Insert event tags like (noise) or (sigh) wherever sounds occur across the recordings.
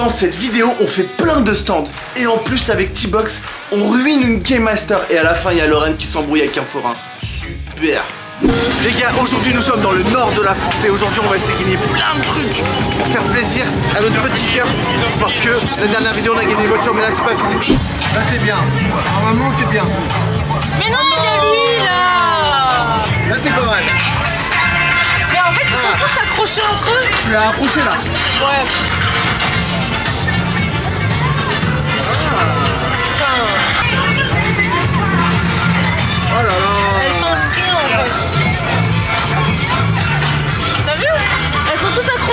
Dans cette vidéo, on fait plein de stands. Et en plus, avec T-Box, on ruine une Game Master. Et à la fin, il y a Lorraine qui s'embrouille avec un forain. Super les gars, aujourd'hui nous sommes dans le nord de la France et aujourd'hui on va essayer de gagner plein de trucs pour faire plaisir à notre petit cœur parce que la dernière vidéo on a gagné une voiture mais là c'est pas fini. Là c'est bien, normalement c'est bien. Mais non, il y a lui là Là c'est pas mal. Mais en fait ils sont tous accrochés entre eux. Tu l'as accroché là Ouais.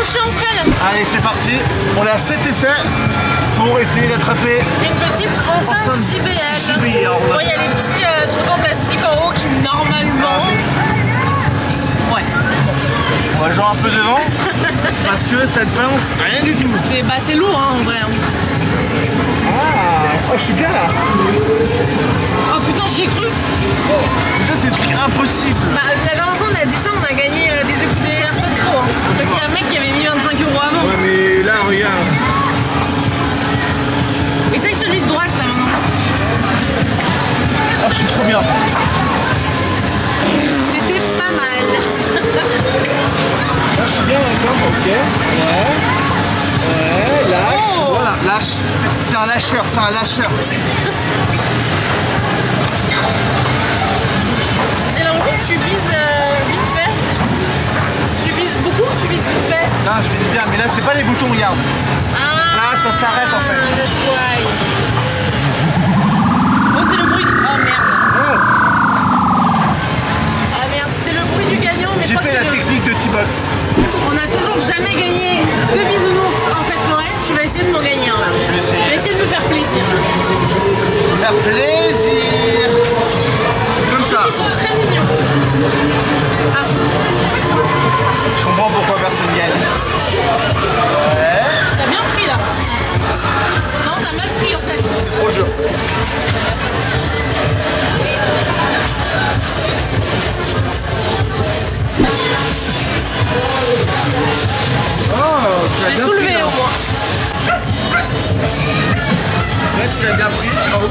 Allez c'est parti, on a 7 essais pour essayer d'attraper Une petite enceinte Enceinte JBL. JBL. Bon, il y a les petits euh, trucs en plastique en haut qui normalement. Ouais. On va jouer un peu devant (laughs) parce que cette balance rien du tout. C'est bah, c'est lourd hein, en vrai. hein. Ah, oh, je suis bien là. Oh putain, j'y ai cru. Ça c'est des trucs impossibles. Bah, la dernière fois on a dit ça, on a gagné euh, des écoutes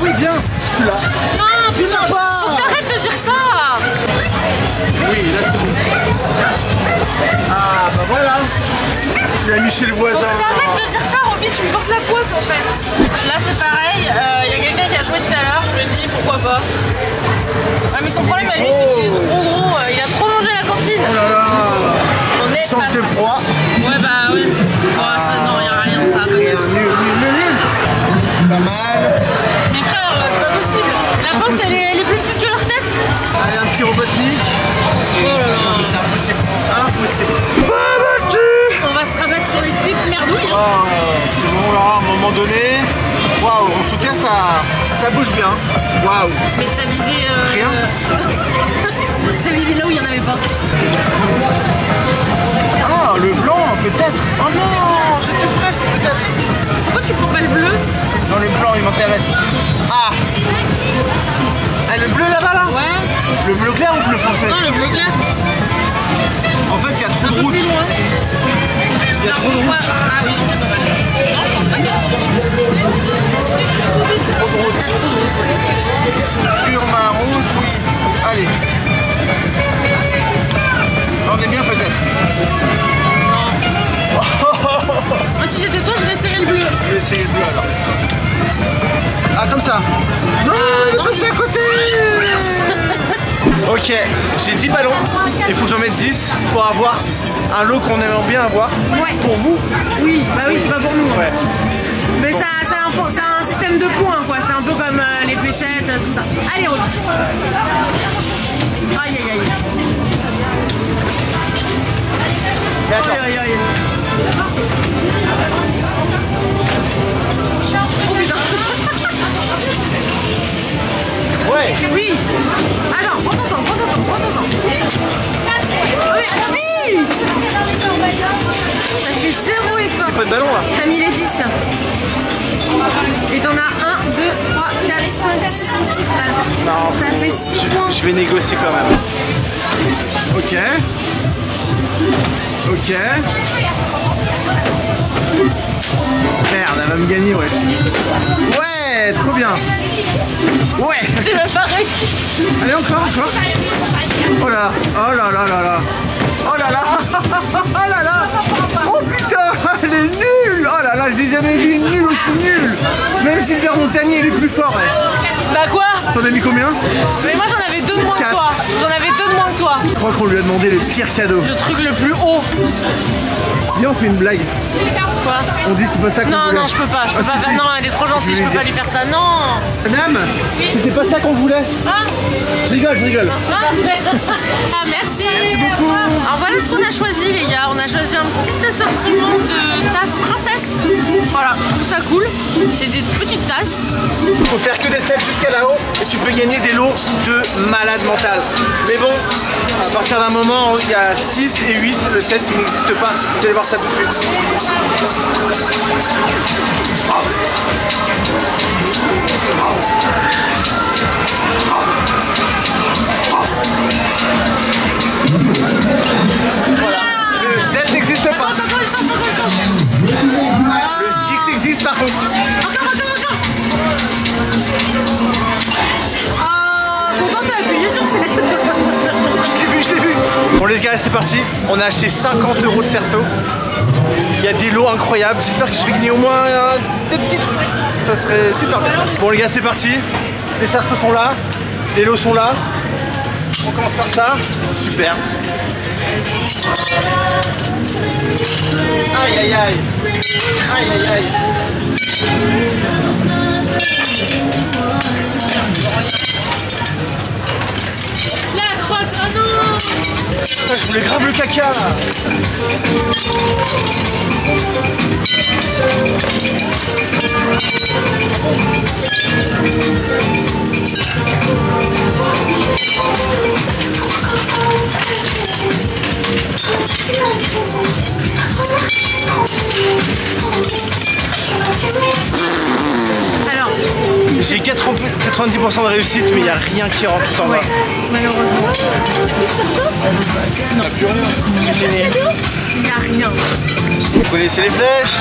oui, bien. Tu l'as. Non, putain, l'as pas. faut que t'arrêtes de dire ça. Oui, là c'est bon. Ah bah voilà. Tu l'as mis chez le Faut voisin. que t'arrêtes de dire ça, Roby, tu me portes la poisse en fait. Là c'est pareil, il y a quelqu'un qui a joué tout à l'heure, je me dis pourquoi pas. Ouais mais son problème à lui c'est qu'il est trop gros, euh, il a trop mangé à la cantine. Oh là là. On est Change de froid. Ouais bah oui. Oh bien. Waouh. Mais t'as visé... euh, Rien. (laughs) t'as visé là où il y en avait pas. Ah, le blanc peut-être. Oh non, j'étais presque peut-être. Pourquoi tu prends pas le bleu? Non, le blanc il m'intéresse. Ah. Ah, le bleu là-bas là? Ouais. Le bleu clair ou le bleu foncé? Non, le bleu clair. En fait, il y a Un trop de peu route. plus loin. Il y a trop de Ah oui, non, pas mal. Non, je pense pas qu'il y a trop de. Sur ma route, oui. Allez. On est bien peut-être. Moi, si j'étais toi, je vais serrer le bleu. Je vais essayer le bleu alors. Ah, comme ça Non, Ah, non, passé à côté (laughs) Ok, j'ai 10 ballons. Il faut que j'en mette 10 pour avoir un lot qu'on aimerait bien avoir. Ouais. Pour vous Oui, bah oui, c'est pas pour nous. Ouais. Mais ça, un, fo- c'est un système de points, quoi. C'est un peu comme euh, les fléchettes, euh, tout ça. Allez, Roby. Aïe, aïe, aïe. Aïe, aïe, aïe. Oh putain. Ouais. Oui. Attends, prends ton temps, prends ton temps, prends ton temps. Oui, oui. Ça fait zéro effort. Pas de ballon là T'as mis les 10 là. Non. Ça fait 6 points. Je vais négocier quand même. Ok. Ok. Merde. elle va me gagner, ouais. Ouais, trop bien. Ouais. J'ai même pas réussi. Allez, encore, encore. Oh là, oh là là là là. Oh là là. (laughs) Oh là là. Oh putain, elle est nulle. Oh là là, j'ai jamais vu une nulle aussi nulle. Même Gilbert Montagnier, il est plus fort. ouais. Bah quoi T'en as mis combien Mais moi j'en avais deux de moins que toi. J'en avais deux de moins que toi. Je crois qu'on lui a demandé le pire cadeau. Le truc le plus haut. Viens, on fait une blague. Quoi On dit c'est pas ça qu'on Non, voulait. non, je peux pas. Je peux Ah, pas si, faire. si. Non, elle est trop gentille. Je peux pas lui faire ça. Non. Madame, c'était pas ça qu'on voulait. Je rigole, je rigole. Ah, merci. Merci beaucoup. Alors voilà ce qu'on a choisi, les gars. On a choisi un petit assortiment de tasses princesse. Voilà, je trouve ça cool. C'est des petites tasses. Faut faire que des sets jusqu'à là-haut et tu peux gagner des lots de malade mental. Mais bon, à partir d'un moment, il y a 6 et 8, le 7 il n'existe pas. Vous allez voir ça tout de suite. Le 7 n'existe pas. Attends, encore une chance, encore une chance. Le 6 existe par contre. Encore, encore, encore. Ah, content t'as appuyé sur 7. Je l'ai vu, je l'ai vu. Bon les gars, c'est parti. On a acheté 50 euros de cerceau. Il y a des lots incroyables. J'espère que je vais gagner au moins euh, des petits trucs. Ça serait super bien. Bon les gars, c'est parti. Les cerceaux sont là. Les lots sont là. On commence par ça. Super. Aïe aïe aïe. Aïe aïe aïe. La crotte, oh non Putain, je voulais grave le caca là. Alors, J'ai 80 90% de réussite, mais il n'y a rien qui rentre tout en bas. malheureusement, C'est fini. il n'y a rien. Vous connaissez les flèches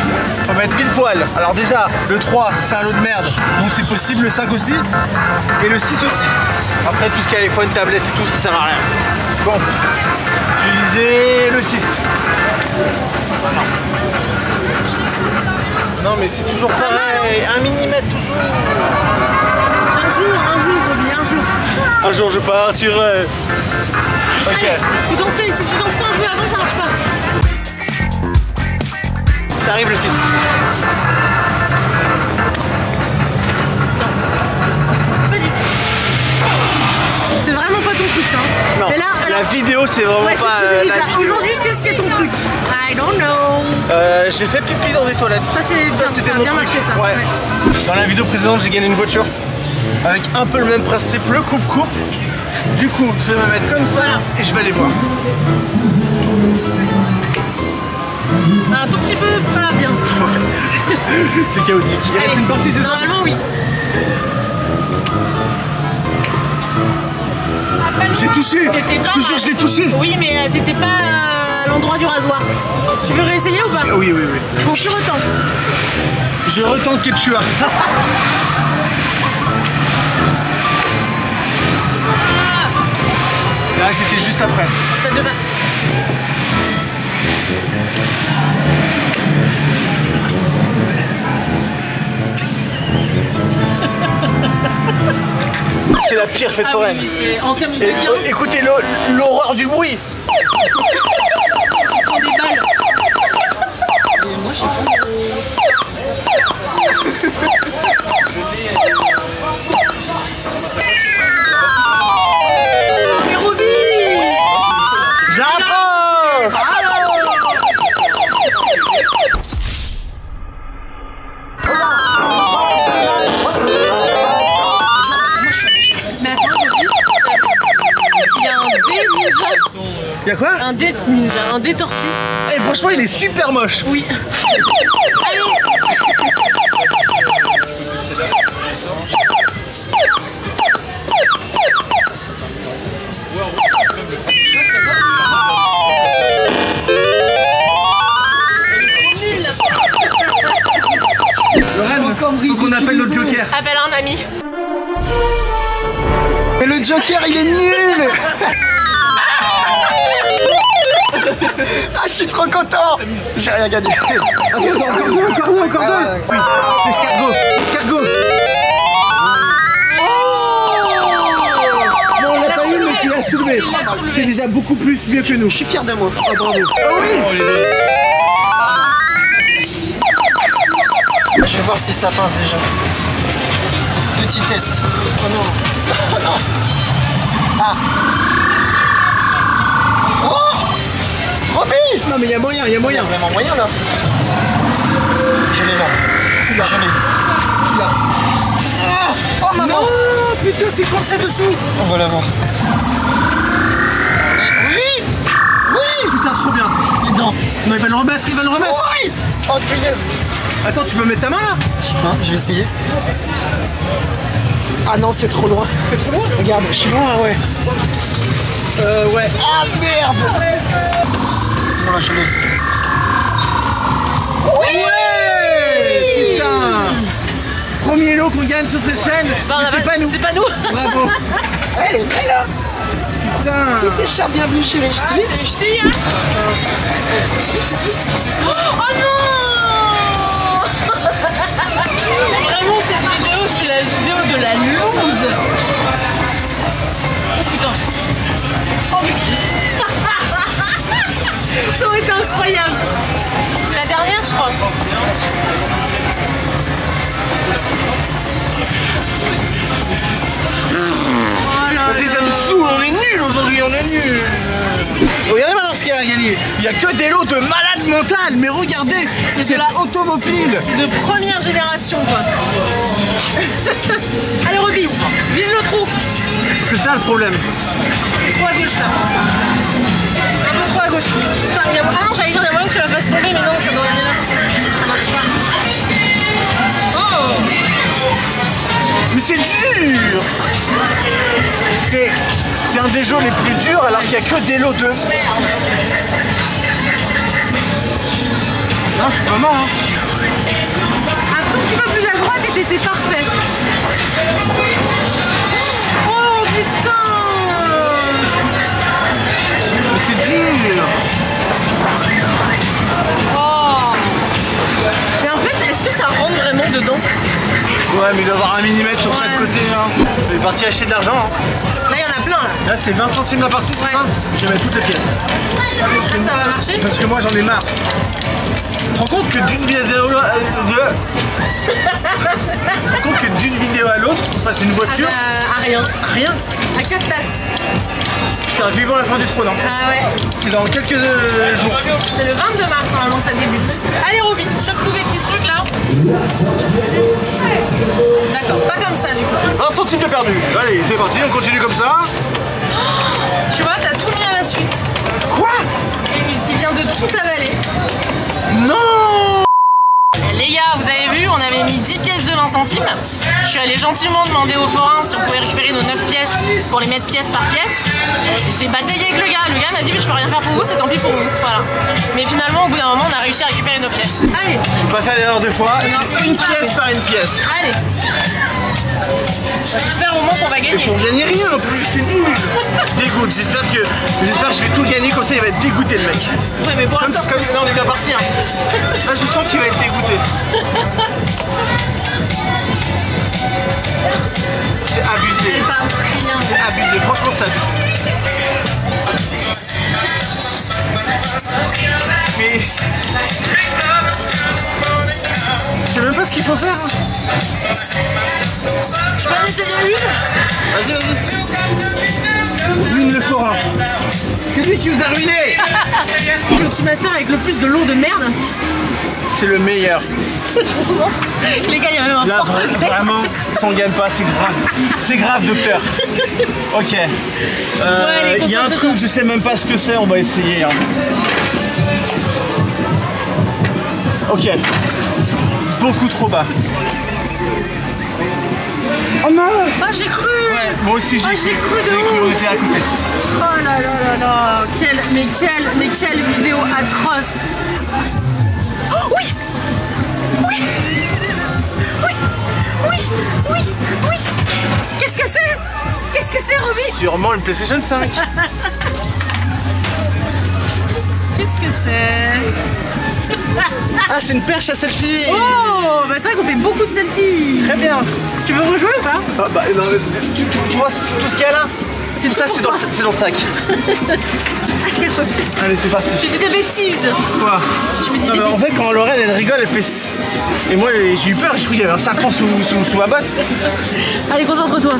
On va mettre pile poil. Alors déjà, le 3, c'est un lot de merde. Donc c'est possible, le 5 aussi. Et le 6 aussi. Après, tout ce téléphone, tablette et tout, ça sert à rien. Bon. Je disais le 6. Non mais c'est toujours pareil. Un millimètre toujours. Un jour, un jour, un jour. Un jour je partirai. Ok. Allez, faut danser. Si tu danses pas un peu avant, ça marche pas. Ça arrive le 6. Ton truc, ça. Non. Mais là, la vidéo c'est vraiment Ouais, pas que euh, la. Aujourd'hui, qu'est-ce qui est ton truc I don't know. Euh, j'ai fait pipi dans des toilettes. Ça, c'est bien, ça bien marché, ça. Ouais. Ouais. Dans la vidéo précédente, j'ai gagné une voiture avec un peu le même principe, le coupe-coupe. Du coup, je vais me mettre comme ça Voilà. et je vais aller voir. Un tout petit peu pas bien. (laughs) C'est chaotique. Il reste une partie, c'est Normalement, oui. J'ai touché Je te jure, l'ai touché Oui, mais euh, t'étais pas euh, à l'endroit du rasoir. Tu veux réessayer ou pas? Oui, oui, oui. Bon, tu retentes. Je retente Quechua. (laughs) Là, j'étais juste après. T'as deux pattes. C'est la pire fête Ah foraine. oui, oui, c'est en termes de euh, écoutez l'hor- l'horreur du bruit. des balles. Y'a quoi un dé ninja, un dé tortue. Eh, franchement, il est super moche. Oui. Allez faut qu'on appelle notre joker. Appelle un ami. Mais le Joker, il est nul (laughs) content J'ai rien gagné. Attends, attends, encore deux, encore deux, encore deux Oui, escargot, escargot. Non, on l'a pas eu, mais tu l'as soulevé. C'est déjà beaucoup plus mieux que nous. Je suis fier de moi. Oh, bravo. Je vais voir si ça passe déjà. Petit test. Oh non. Oh (laughs) non. Ah. Oh Roby Non, mais il y a moyen, il y a Il moyen. vraiment moyen là. Je l'ai là. Je l'ai. Celui-là. Ah Oh maman Non, putain, c'est coincé dessous. On va l'avoir. Oui Oui Putain, trop bien. Non Non, il va le remettre, il va le remettre. Oui Oh punaise Attends, tu peux mettre ta main là Je sais pas, je vais essayer. Ah non, c'est trop loin. C'est trop loin Regarde, je suis loin, ouais. Euh, ouais. Ah merde Oui Ouais Putain Premier lot qu'on gagne sur cette chaîne. Bah, c'est pas nous. C'est pas nous. Bravo. (laughs) Elle est belle là Putain. Petite écharpe, bienvenue chez les ch'tis. C'est ch'ti, hein Oh non (laughs) Vraiment, cette vidéo, c'est la vidéo de la loose Ça aurait été incroyable C'est la dernière, je crois. Oh là Vas-y, là. ça me saoule, on est nuls aujourd'hui, on est nuls. Regardez maintenant ce qu'il y a à gagner. Il y a que des lots de malades mentales, mais regardez, C'est de la- automobile. C'est de première génération, quoi. (laughs) Allez, Roby, vise le trou. C'est ça le problème. Trop à gauche, là. Trop à gauche. Y a- Ah non, j'allais dire, il y a moyen que tu la fasses tomber, mais non, ça doit aller là. Ça marche pas. Oh Mais c'est dur C'est c'est un des jeux les plus durs alors qu'il n'y a que des lots de merde. Non, je suis pas mort. Hein. Un tout petit peu plus à droite et Ouais, mais il doit y avoir un millimètre sur chaque côté. Hein. Je vais partir acheter de l'argent. hein. Là, il y en a plein, là. Là, c'est 20 centimes la partie, c'est Ouais. ça? Je vais mettre toutes les pièces. J'espère que ça va marcher? Parce que moi, j'en ai marre. Tu te rends compte que d'une vidéo, à- vidéo à l'autre, on passe d'une voiture Euh, à rien. à rien À 4 tasses. Putain, vivant la fin du trône. hein. Ah ouais. C'est dans quelques euh, jours. C'est le 22 mars normalement que ça débute. Allez Roby, chope-nous des petits trucs là. D'accord, pas comme ça du coup. 20 centimes de perdu. Allez, c'est parti, on continue comme ça. Tu vois, t'as tout mis à la suite. Quoi? Et il vient de tout avaler. Non on avait mis 10 pièces de 20 centimes. Je suis allée gentiment demander au forain si on pouvait récupérer nos 9 pièces pour les mettre pièce par pièce. J'ai bataillé avec le gars. Le gars m'a dit mais je peux rien faire pour vous, c'est tant pis pour vous. Voilà. Mais finalement, au bout d'un moment, on a réussi à récupérer nos pièces. Allez, Je peux pas faire l'erreur deux fois. Une pièce par une pièce. allez. J'espère au moins qu'on va gagner. On gagne rien en plus, c'est nul. Dégoûte, j'espère que j'espère que je vais tout gagner comme ça il va être dégoûté le mec. Ouais, mais pour Comme, non, on est bien parti. Hein. Là je sens qu'il va être dégoûté. C'est abusé. C'est abusé, franchement c'est abusé. Mais. Je sais même pas ce qu'il faut faire. hein. Je peux en essayer une Vas-y, vas-y. Lune le forain. C'est lui qui nous a ruinés. (laughs) Le petit master avec le plus de lot de merde. C'est le meilleur. (laughs) Les gars, il y a même un Là, vra- vraiment, si on gagne pas, c'est grave. C'est grave, docteur. Ok. Euh, Ouais, Il y a un truc, je sais même pas ce que c'est, on va essayer. hein. Ok beaucoup trop bas. Oh non Oh j'ai cru Moi aussi j'ai oh, cru, cru J'ai cru, on était à côté. Oh là là là là quelle, mais, quelle, mais quelle vidéo atroce. Oh, Oui Oui Oui Oui Oui Oui. Qu'est-ce que c'est? Qu'est-ce que c'est Romy? Sûrement une PlayStation 5 (laughs) Qu'est-ce que c'est? (laughs) Ah, c'est une perche à selfie. Oh Bah c'est vrai qu'on fait beaucoup de selfies. Très bien. Tu veux rejouer ou pas? Ah, bah, non, mais tu, tu- tu vois tout ce qu'il y a là? C'est Tout ça, tout c'est dans, le- dans sac. (laughs) Allez, c'est parti. Tu dis des bêtises. Quoi? Tu me dis Non, des mais en fait, quand Lorraine elle rigole, elle fait. Et moi, j'ai eu peur, j'ai cru qu'il y avait un serpent sous, sous, sous ma botte. Allez, concentre-toi.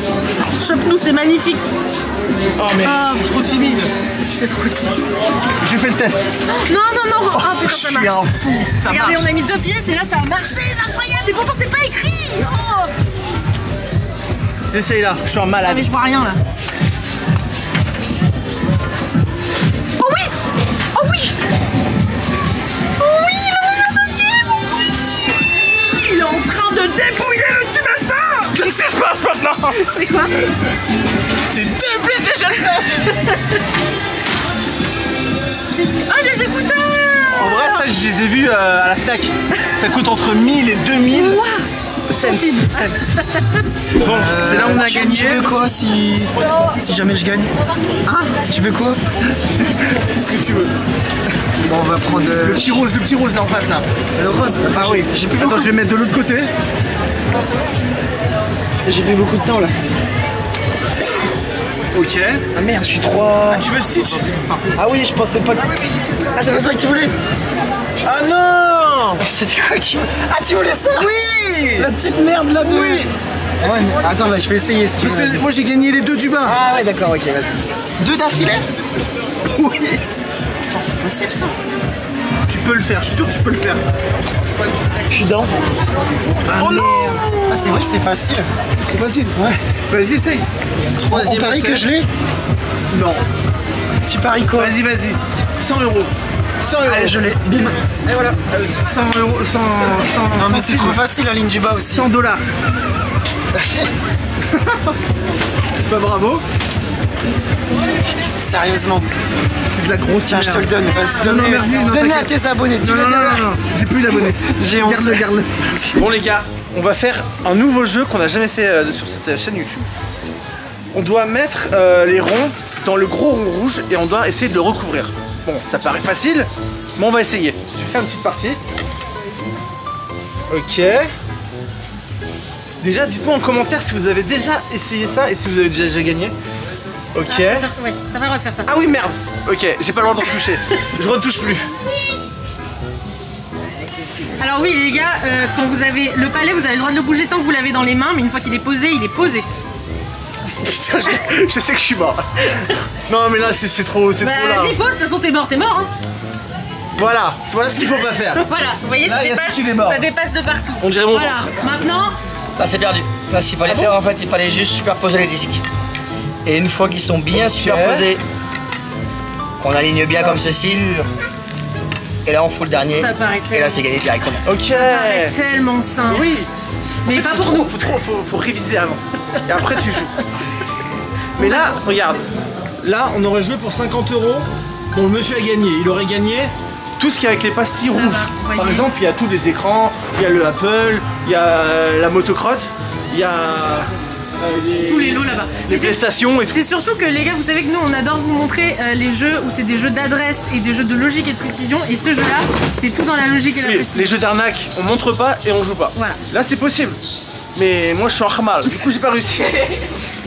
Chope-nous, c'est magnifique. Oh, mais Ah, je suis trop timide. T'es trop timide. J'ai fait le test. Non, non, non. Oh je putain, ça suis marche. un fou, ça Regardez, marche. on a mis deux pièces et là ça a marché, c'est incroyable. Et pourtant c'est pas écrit. Oh. J'essaye là, je suis un Ah malade. mais je vois rien là. Oh oui. Oh oui. Oh oui, il a deuxième. Il est en train de dépouiller le petit bastard Qu'est-ce qui se passe maintenant? C'est quoi? C'est deux PlayStation (laughs) 5 Que- Ah des écouteurs En vrai, ça, je les ai vus euh, à la Fnac. Ça coûte entre 1000 et 2000 cents. Centimes. Bon, c'est là où on a tu, gagné. tu veux quoi si, si jamais je gagne Hein Tu veux quoi Ce que tu veux. Bon, on va prendre euh, Le petit rose, le petit rose là en face là. le rose. Attends, Ah oui, j'ai plus Attends, je vais mettre de l'autre côté. J'ai fait beaucoup de temps là. Ok. Ah merde, je suis trop. Ah, tu veux Stitch? Ah oui, je pensais pas. Ah, c'est pas ça que tu voulais? Ah non C'était quoi que tu Ah, tu voulais ça? Oui La petite merde là de. Oui Ah ouais, mais- Attends, bah, je vais essayer si tu veux. moi j'ai gagné les deux du bas. Ah ouais, d'accord, ok, vas-y. Deux d'affilée? Oui Attends, c'est possible ça? Tu peux le faire, je suis sûr que tu peux le faire. Je suis dedans. oh non Ah, c'est vrai que c'est facile. C'est facile. Ouais. Vas-y, essaye. On Troisième parie essai. que je l'ai Non. Tu paries quoi Vas-y, vas-y. 100 euros. 100 euros. Allez, je l'ai. Bim. Et voilà. Euh, 100 euros. 100, 100, Non, mais c'est trop facile la ligne du bas aussi. 100 dollars. (laughs) bah bravo. Sérieusement. C'est de la grosse Tiens, je te le donne. Vas-y, Non, non, donne-le. merci, non, Donne-le à tes abonnés. Tu Non, le non, non, donnes. non, non, j'ai plus d'abonnés. (laughs) J'ai honte. Garde-le, garde-le. Bon les gars, on va faire un nouveau jeu qu'on n'a jamais fait euh, sur cette euh, chaîne YouTube. On doit mettre euh, les ronds dans le gros rond rouge et on doit essayer de le recouvrir. Bon, ça paraît facile, mais on va essayer. Je vais faire une petite partie. Ok. Déjà, dites-moi en commentaire si vous avez déjà essayé ça et si vous avez déjà, déjà gagné. Ok. Ouais, t'as pas le droit de faire ça. Ah oui, merde. Ok, j'ai pas le droit d'en toucher. (laughs) Je retouche plus. Alors oui les gars, euh, quand vous avez le palais, vous avez le droit de le bouger tant que vous l'avez dans les mains, mais une fois qu'il est posé, il est posé. Putain, je, je sais que je suis mort. Non, mais là, c'est c'est trop, c'est Bah trop là. vas-y pose, de toute façon t'es mort, t'es mort hein. Voilà, voilà ce qu'il faut pas faire. (laughs) Voilà, vous voyez, Là, ça dépasse, ça dépasse de partout. On dirait mon Voilà, ventre. maintenant, Là, c'est perdu. Là, ce qu'il fallait faire, en fait, il fallait juste superposer les disques. Et une fois qu'ils sont bien superposés, on aligne bien comme ceci. Et là, on fout le dernier. Ça paraît Et là, c'est gagné directement. Ok. ça paraît tellement simple. Oui. mais pas faut pour trop, nous. Faut trop, faut, faut réviser avant. Et après, tu joues. Mais là, regarde. Là, on aurait joué pour 50 euros. Bon, le monsieur a gagné. Il aurait gagné tout ce qui est avec les pastilles rouges. va, Par exemple, il y a tous les écrans, il y a le Apple, il y a la motocrotte, il y a les, Tous les lots là-bas. les PlayStation et tout. C'est surtout que les gars, vous savez que nous on adore vous montrer euh, les jeux où c'est des jeux d'adresse et des jeux de logique et de précision. Et ce jeu-là, c'est tout dans la logique et la Oui, précision. les jeux d'arnaque, on montre pas et on joue pas. Voilà. Là, c'est possible. Mais moi, je suis en mal. Du coup, j'ai pas réussi. (laughs)